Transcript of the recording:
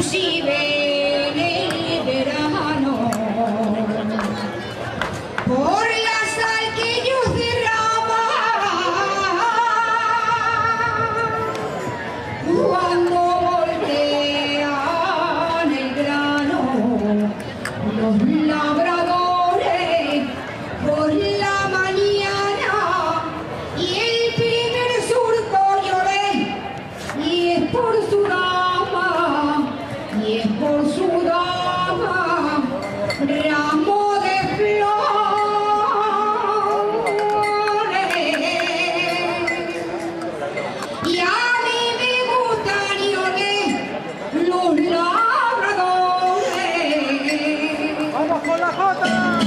inclusive la Jota!